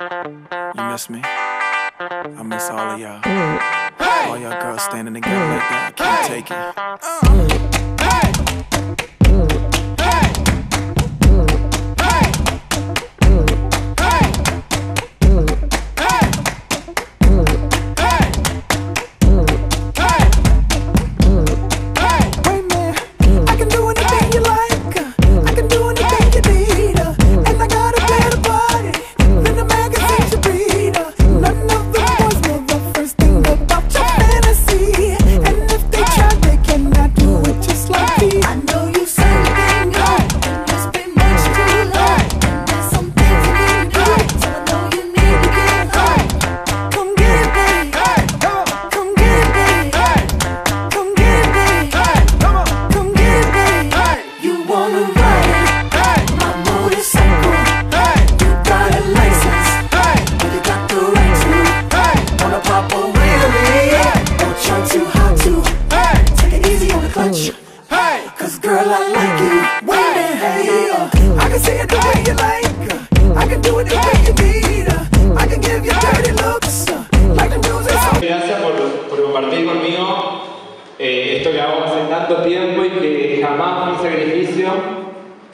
You miss me? I miss all of y'all. All y'all girls standing together like that. I can't take it. Uh.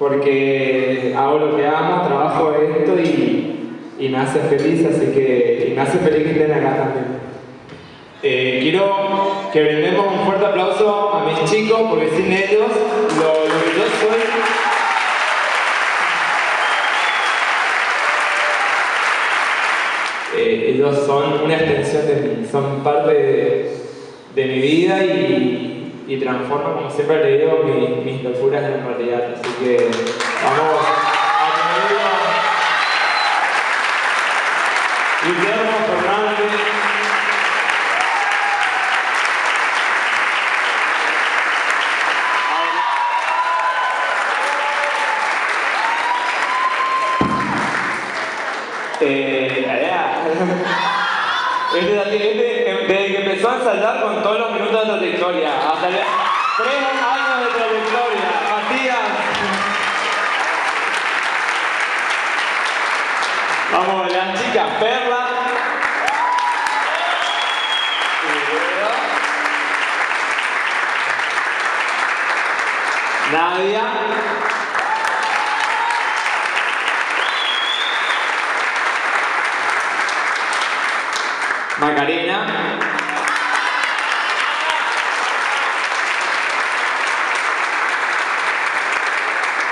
Porque hago lo que amo, trabajo esto y, y me hace feliz, así que y me hace feliz que estén acá también. Eh, quiero que brindemos un fuerte aplauso a mis chicos porque sin ellos lo, lo que yo soy Eh, ellos son una extensión de mí, son parte de, de mi vida y, y transforman, como siempre le digo, mi- mis locuras en realidad. Así que vamos a tenerlo. Guillermo Fernández. Eh, allá. Este, este, este, desde ensayar con todos los minutos de trayectoria, hasta tres años de trayectoria, Matías. Vamos, las chicas, Perla. Nadia.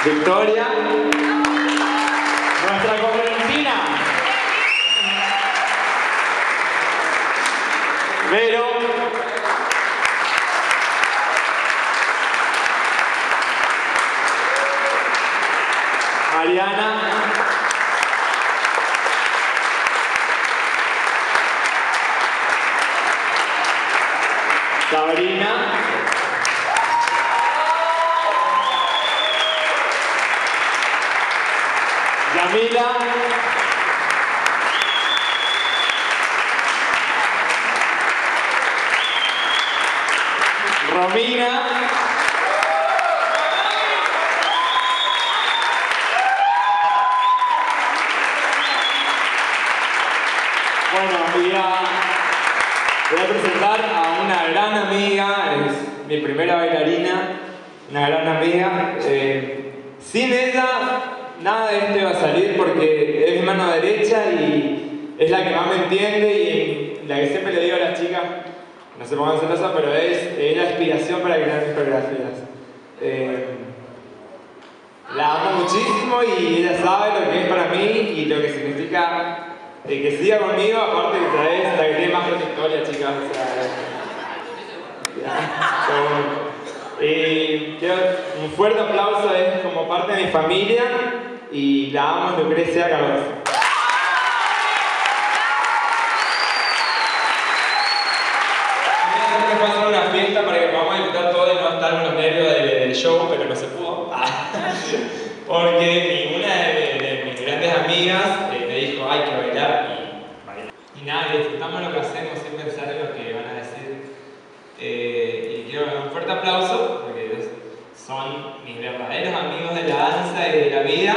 Victoria. Nuestra correntina. Vero. Mariana. Sabrina. Yamila. Romina. Bueno, y a- Voy a presentar a una gran amiga, es mi primera bailarina, una gran amiga. Eh, sin ella, nada de esto iba a salir porque es mano derecha y es la que más me entiende y la que siempre le digo a las chicas, no se pongan celosas, pero es, es la inspiración para crear mis. Eh, la amo muchísimo y ella sabe lo que es para mí y lo que significa eh, que siga conmigo, aparte que traes la que tiene más trayectoria, chicas. Un fuerte aplauso, es como parte de mi familia y la amo Lucrecia Cardoso. son mis verdaderos amigos de la danza y de la vida.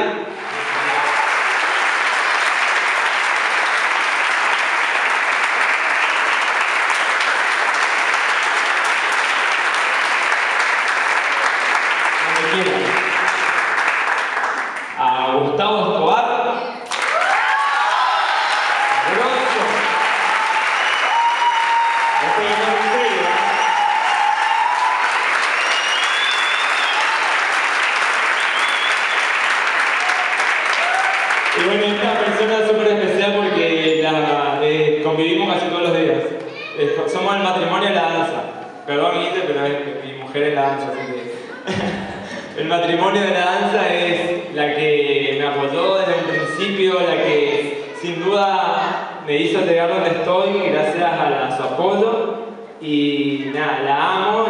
A Gustavo Escobar. El matrimonio de la danza es la que me apoyó desde el principio, la que sin duda me hizo llegar donde estoy gracias a, su apoyo. Y nada, la amo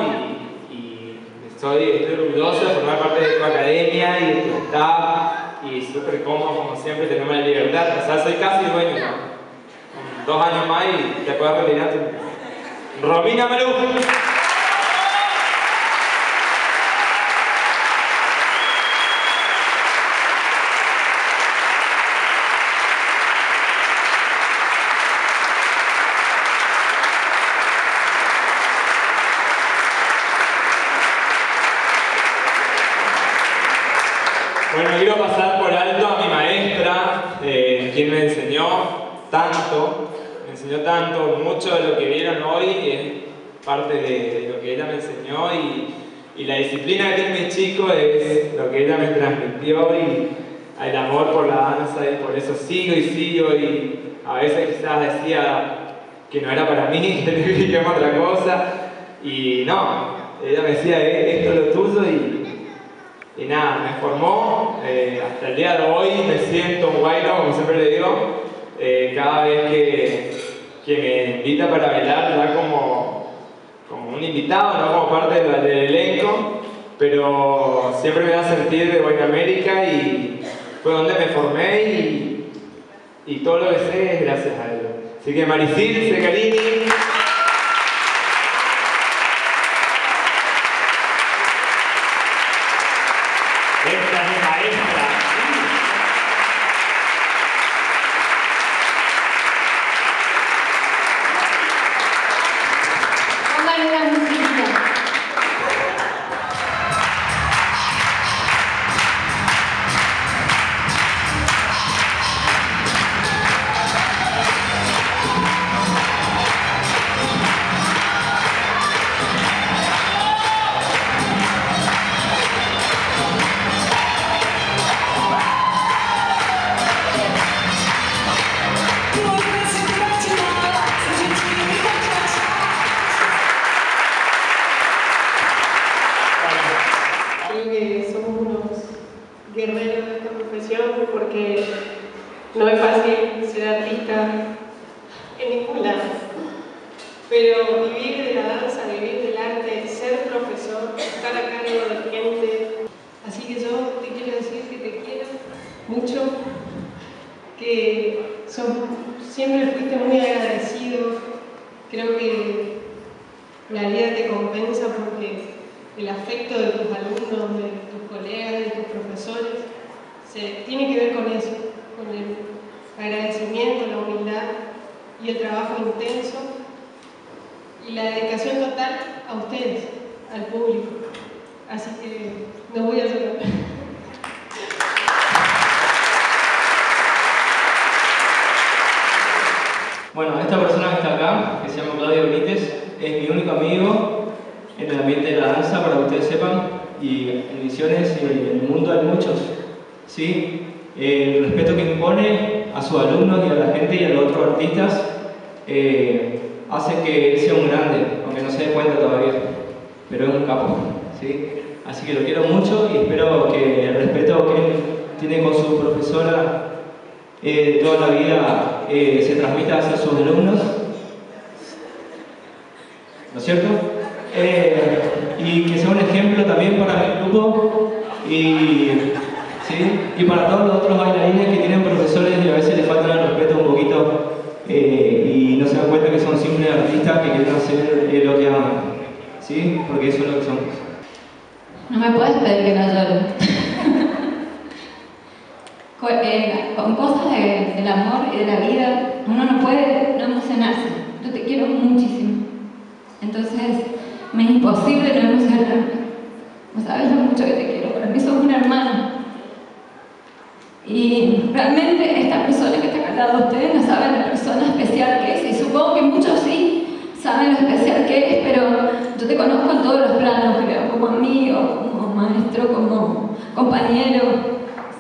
y, estoy, orgulloso de formar parte de tu academia y de tu staff. Y súper cómodo, como siempre, tenemos la libertad. O sea, soy casi dueño, ¿no? dos años más y te puedes retirar. Romina Malú. Bueno, quiero pasar por alto a mi maestra, eh, quien me enseñó tanto, me enseñó tanto, mucho de lo que vieron hoy es parte de, lo que ella me enseñó y, y la disciplina que tiene mi chico es lo que ella me transmitió y el amor por la danza y por eso sigo y sigo y a veces quizás decía que no era para mí, que dediquemos a otra cosa y no, ella me decía "Eh, esto es lo tuyo y y nada, me formó, eh, hasta el día de hoy me siento un guayno, como siempre le digo, eh, cada vez que, me invita para bailar, ya como, como un invitado, no como parte del, elenco, pero siempre me da sentir de Buena América y fue donde me formé y, y todo lo que sé es gracias a él. Así que Maricil, Secarini. Unos guerreros de esta profesión porque no es fácil ser artista en ningún lado. Pero vivir de la danza, vivir del arte, ser profesor, estar a cargo de gente. Así que yo te quiero decir que te quiero mucho, que siempre fuiste muy agradecido. Creo que la vida te compensa porque el afecto de tus alumnos, de tus colegas, de tus profesores, se, tiene que ver con eso, con el agradecimiento, la humildad y el trabajo intenso y la dedicación total a ustedes, al público. Así que no voy a llorar. Bueno, esta persona que está acá, que se llama Claudio Benítez, es mi único amigo en el ambiente de la danza, para que ustedes sepan, y en Misiones en el mundo hay muchos. ¿sí? El respeto que impone a sus alumnos y a la gente y a los otros artistas eh, hace que él sea un grande, aunque no se dé cuenta todavía, pero es un capo. ¿sí? Así que lo quiero mucho y espero que el respeto que él tiene con su profesora eh, toda la vida eh, se transmita hacia sus alumnos. ¿No es cierto? Eh, y que sea un ejemplo también para el grupo y, ¿sí? y para todos los otros bailarines que tienen profesores y a veces les falta el respeto un poquito eh, y no se dan cuenta que son simples artistas que quieren hacer eh, lo que aman. ¿Sí? Porque eso es lo que somos. No me puedes pedir que no llore. Eh, Con cosas de- del amor y de la vida, uno no puede no emocionarse. Yo te quiero muchísimo. Entonces, me es imposible no emocionarme. No sabes lo mucho que te quiero. Para mí sos un hermano. Y realmente esta persona que está acá al lado de ustedes no saben la persona especial que es. Y supongo que muchos sí saben lo especial que es, pero yo te conozco en todos los planos, creo, como amigo, como maestro, como compañero,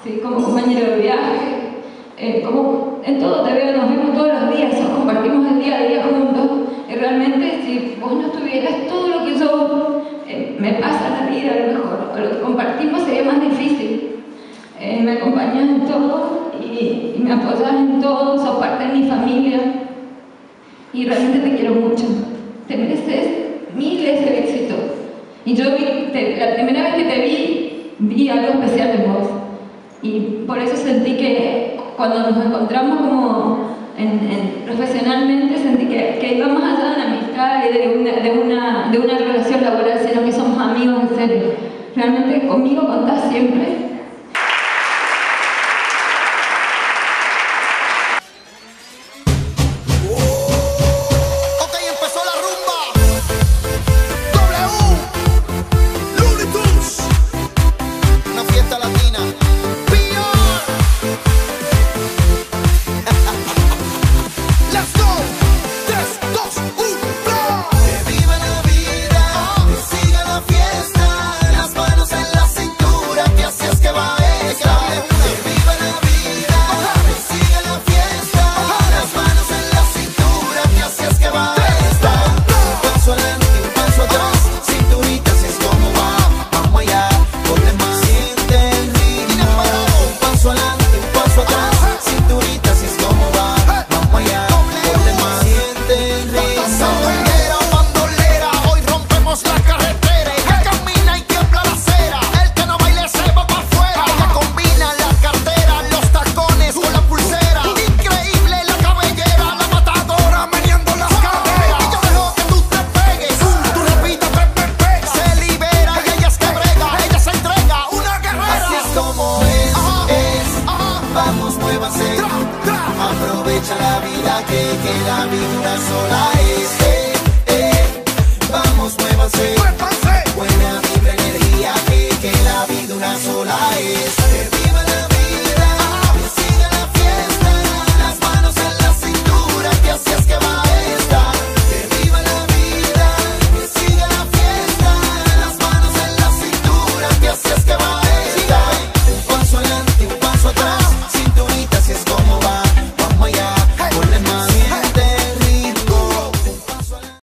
¿sí? como compañero de viaje, eh, como en todo te veo, nos vemos todos los días, compartimos el día a día juntos realmente, si vos no tuvieras todo lo que yo eh, me pasa la vida, a lo mejor, o lo que compartimos sería más difícil. Eh, me acompañas en todo y, me apoyas en todo, sos parte de mi familia y realmente te quiero mucho. Te mereces miles de éxitos. Y yo la primera vez que te vi, vi algo especial en vos. Y por eso sentí que cuando nos encontramos como en- en- profesionalmente, sentí que, que iba más allá de una amistad y de una, de, una, de una relación laboral, sino que somos amigos en serio. Realmente conmigo contás siempre. Un una sola es.